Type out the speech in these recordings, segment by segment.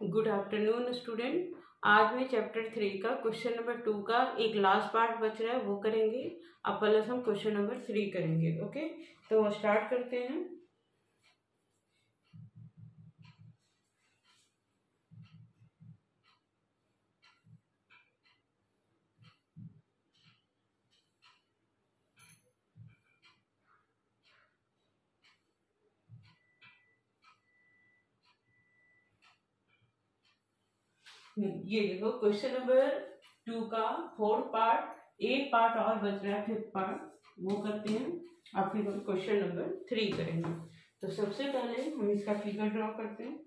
Good afternoon student आज मैं chapter three का क्वेश्चन नंबर टू का एक लास्ट पार्ट बच रहा है, वो करेंगे। अब प्लस हम क्वेश्चन नंबर थ्री करेंगे ओके तो स्टार्ट करते हैं। ये देखो क्वेश्चन नंबर टू का फोर्थ पार्ट एक पार्ट और बच रहा है फिफ्थ पार्ट वो करते हैं। अब फिर हम क्वेश्चन नंबर थ्री करेंगे। तो सबसे पहले हम इसका फिगर ड्रॉ करते हैं।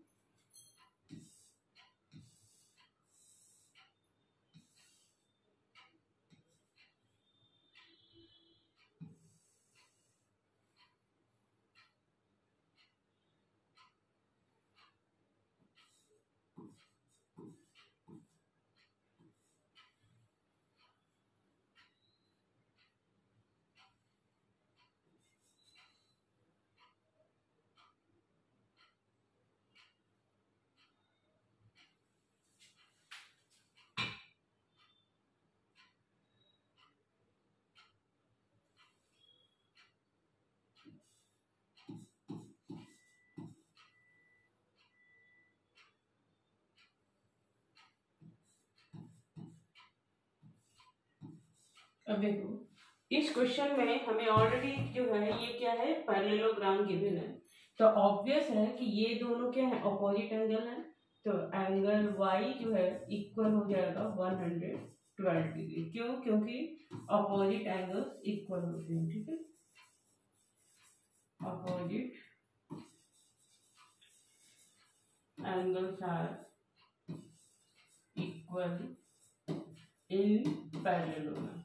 अब देखो इस क्वेश्चन में हमें ऑलरेडी जो है, ये क्या है? पैरेललोग्राम गिवन है। तो ऑब्वियस है कि ये दोनों क्या है? अपोजिट एंगल है। तो एंगल वाई जो है इक्वल हो जाएगा वन हंड्रेड ट्वेल्व डिग्री क्यों? क्योंकि अपोजिट एंगल्स इक्वल होते हैं, ठीक है? Opposite angles are equal in parallelogram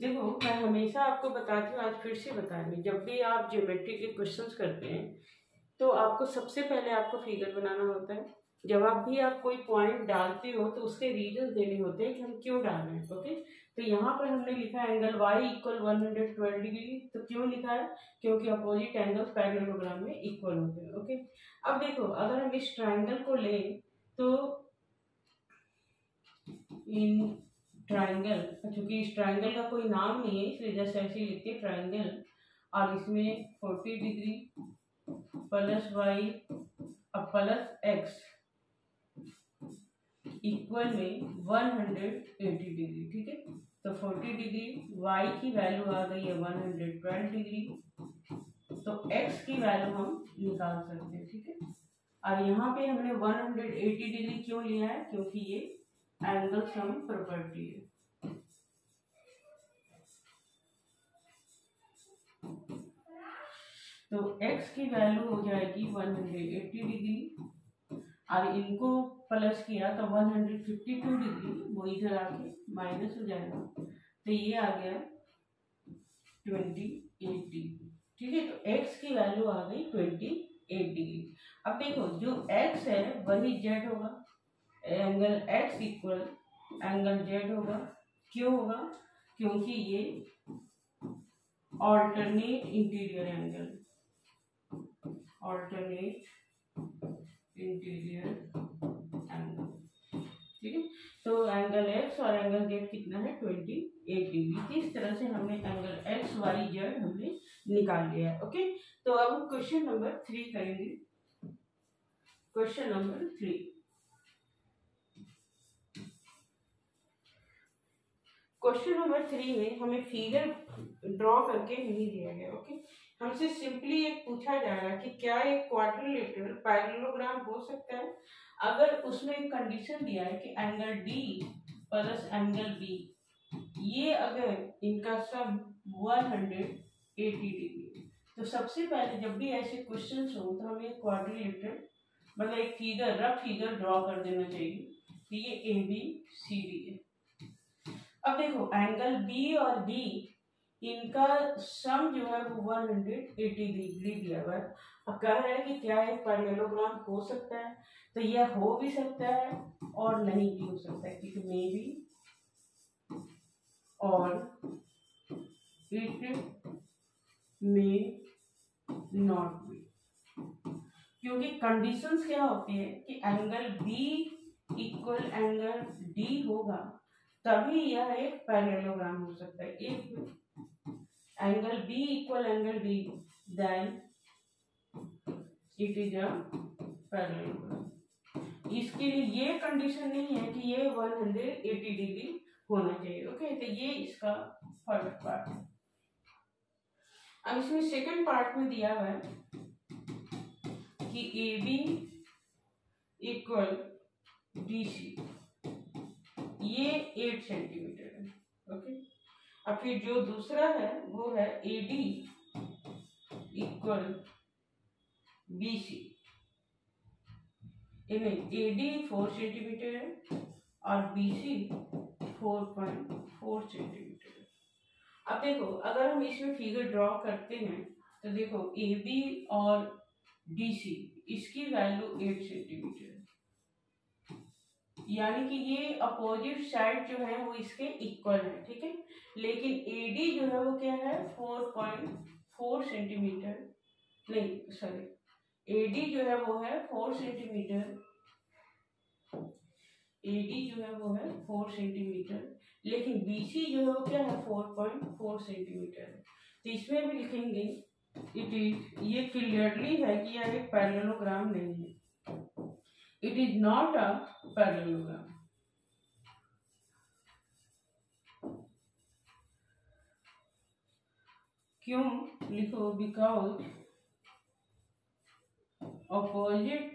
देखो, मैं हमेशा आपको बताती हूँ, आज फिर से बता रही जब भी आप ज्योमेट्री के क्वेश्चंस करते हैं तो आपको सबसे पहले आपको फिगर बनाना होता है। जब आप भी आप कोई पॉइंट डालते हो तो उसके रीजन देने होते हैं कि हम क्यों डाल रहे हैं ओके तो यहाँ पर हमने लिखा है angle y equal one hundred twelve degree तो क्यों लिखा है? क्योंकि अपोजिट एंगल पैरेललोग्राम में इक्वल होते हैं ओके अब देखो, अगर हम इस ट्राइंगल को लें तो इन ट्राइंगल क्योंकि इस ट्राइंगल का कोई नाम नहीं है इसलिए जैसे ऐसे लिखते ट्राइंगल और इसमें फोर्टी डिग्री प्लस वाई और प्लस एक्स इक्वल में वन हंड्रेड एटी डिग्री ठीक है? तो फोर्टी डिग्री वाई की वैल्यू आ गई है वन हंड्रेड ट्वेल्व डिग्री तो एक्स की वैल्यू हम निकाल सकते हैं, ठीक है? और यहाँ पे हमने वन हंड्रेड एटी डिग्री क्यों लिया है? क्योंकि ये एंगल सम प्रॉपर्टी है तो x की वैल्यू हो जाएगी 180 डिग्री और इनको प्लस किया तो 152 डिग्री वो इधर आके माइनस हो जाएगा। तो ये आ गया 28 डिग्री ठीक है तो x की वैल्यू आ गई 28 डिग्री अब देखो, जो x है, वही z होगा। Angle x equal angle z होगा। क्यों होगा? क्योंकि ये alternate interior angle alternate interior angle ठीक है? तो एंगल एक्स और एंगल जेड कितना है? ट्वेंटी एट डिग्री इस तरह से हमने एंगल एक्स वाई जेड हमने निकाल लिया है। ओके? तो अब क्वेश्चन नंबर थ्री करेंगे। Question number three question number three में हमें फिगर ड्रॉ करके नहीं दिया गया ओके हमसे सिंपली एक पूछा जा रहा है कि क्या एक क्वाड्रिलेटरल पैरेललोग्राम हो सकता है? अगर उसमें एक कंडीशन दिया है कि angle D plus angle B ये अगर इनका सम 180 डिग्री तो सबसे पहले जब भी ऐसे क्वेश्चन हो तो हमें क्वाड्रिलेटरल मतलब एक फिगर रफ फिगर ड्रॉ कर देना चाहिए कि ये ए बी सी डी है। अब देखो एंगल बी और डी इनका सम जो है वो वन हंड्रेड एटी डिग्री दिया हुआ है। अब कह रहा है कि क्या एक पैरेललोग्राम हो सकता है? तो यह हो भी सकता है और नहीं भी हो सकता है, क्योंकि मे भी और इट मे नॉट बी क्योंकि कंडीशंस क्या होती है कि angle B equal angle D होगा। तभी यह एक पैरेललोग्राम हो सकता है। If angle B equal angle D then it is a parallelogram इसके लिए ये कंडीशन नहीं है कि ये 180 डिग्री होना चाहिए ओके तो ये इसका फ़र्स्ट पार्ट है। अब इसमें सेकंड पार्ट में दिया हुआ है कि A B equal D C ये एट सेंटीमीटर है ओके अब फिर जो दूसरा है, वो है A D equal B C इन्हें ए डी फोर सेंटीमीटर है और B C four point four centimetre है। अब देखो, अगर हम इसमें फिगर ड्रॉ करते हैं तो देखो ए बी और डी सी इसकी वैल्यू एट सेंटीमीटर यानी कि ये अपोजिट साइड जो है वो इसके इक्वल है, ठीक है? लेकिन ए डी जो है वो क्या है? फोर पॉइंट फोर सेंटीमीटर नहीं सॉरी ए डी जो है वो है फोर सेंटीमीटर ए डी जो है वो है फोर सेंटीमीटर लेकिन बी सी जो है वो क्या है? फोर पॉइंट फोर सेंटीमीटर तो इसमें भी लिखेंगे इट इज़ ये क्लियरली है कि यह एक पैरेललोग्राम नहीं है। It is not a parallelogram क्यों लिखो? Because opposite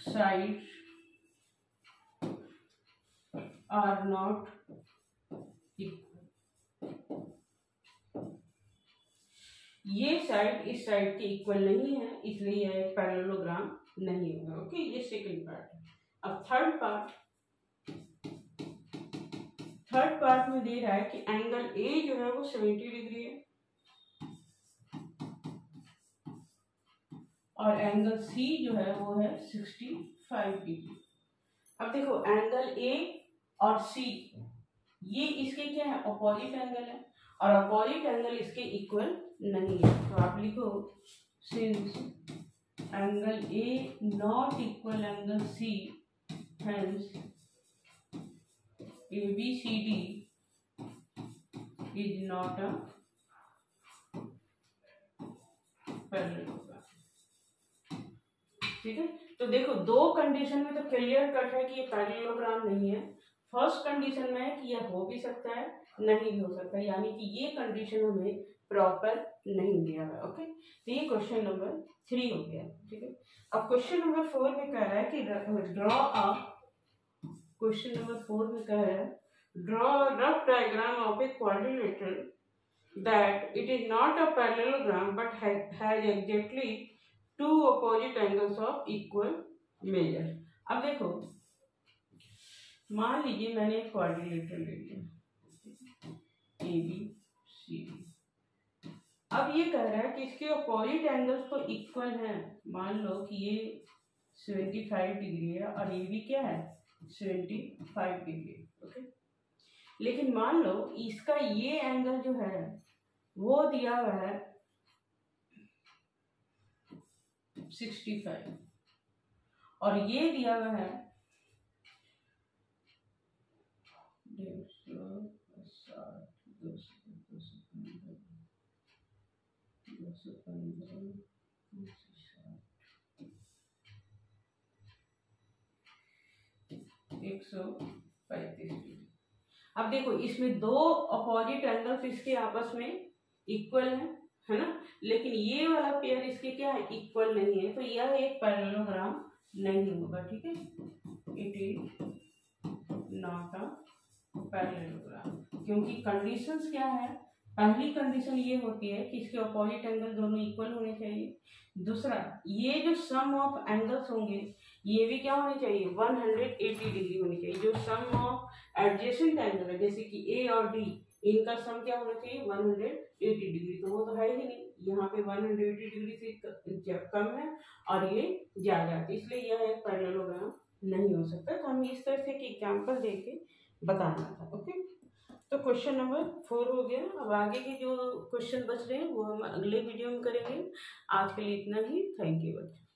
sides are not equal. ये साइड, इस साइड के इक्वल नहीं है, इसलिए यह एक पैरेललोग्राम नहीं होगा ओके ये सेकंड पार्ट है। अब थर्ड पार्ट थर्ड पार्ट में दे रहा है कि एंगल ए जो है वो सेवेंटी डिग्री है और एंगल सी जो है वो है सिक्सटी फाइव डिग्री अब देखो एंगल ए और सी ये इसके क्या है? अपोजिट एंगल है। और अपोजिट एंगल इसके इक्वल नहीं है। तो आप लिखो since angle A not equal angle C hence A B C D is not a ठीक है? तो देखो, दो कंडीशन में तो क्लियर कट है कि ये पैरेललोग्राम नहीं है। फ़र्स्ट कंडीशन में है कि यह हो भी सकता है नहीं हो सकता। यानी कि ये कंडीशन हमें प्रॉपर नहीं दिया हुआ ओके तो ये क्वेश्चन नंबर थ्री हो गया ठीक है? अब क्वेश्चन नंबर फोर में कह रहा है कि draw a question number four में कह रहा है draw rough diagram of a quadrilateral it is not a parallelogram but has, has exactly two opposite angles of equal measure अब देखो मान लीजिए मैंने एक क्वाड्रिलेटर ले लिया। ए बी सी डी अब ये कह रहा है कि इसके अपोजिट एंगल्स तो इक्वल हैं। मान लो कि ये सेवेंटी फाइव डिग्री है और ये भी क्या है? सेवेंटी फाइव डिग्री ओके लेकिन मान लो इसका ये एंगल जो है, वो दिया हुआ है सिक्सटी फाइव और ये दिया हुआ है डेढ़ सौ साठ दो सौ दो सौ पंद्रह अब देखो, इसमें दो अपोजिट एंगल्स इसके आपस में इक्वल हैं, है ना? लेकिन ये वाला पेयर इसके क्या है? इक्वल नहीं है। तो यह एक पैरेललोग्राम नहीं होगा, ठीक है? It is not a parallelogram क्योंकि कंडीशंस क्या है? पहली कंडीशन ये होती है कि इसके अपोजिट एंगल दोनों इक्वल होने चाहिए। दूसरा, ये जो सम ऑफ़ एंगल्स होंगे, ये भी क्या होने चाहिए? 180 डिग्री होनी चाहिए। जो सम ऑफ़ एडजेसेंट एंगल है, जैसे कि ए और डी इनका सम क्या होना चाहिए? 180 डिग्री। तो वो तो है ही नहीं। यहाँ पे 180 डिग्री से कम है और ये ज़्यादा है। इसलिए यह एक पैरेललोग्राम नहीं हो सकता। तो हम इस तरह से एक एग्ज़ाम्पल दे बताना था ओके तो क्वेश्चन नंबर फोर हो गया। अब आगे के जो क्वेश्चन बच रहे हैं, वो हम अगले वीडियो में करेंगे। आज के लिए इतना ही। थैंक यू बच्चों